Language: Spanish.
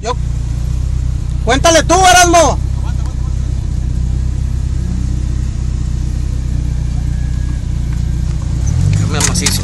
Yo. Cuéntale tú, Erasmo. Aguanta, aguanta, aguanta. Cambia macizo.